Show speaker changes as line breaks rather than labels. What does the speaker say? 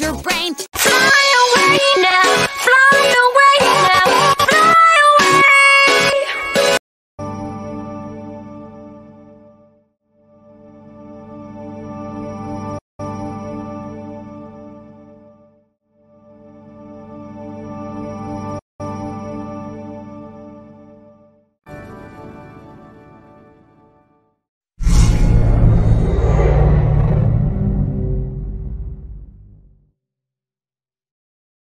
your brain.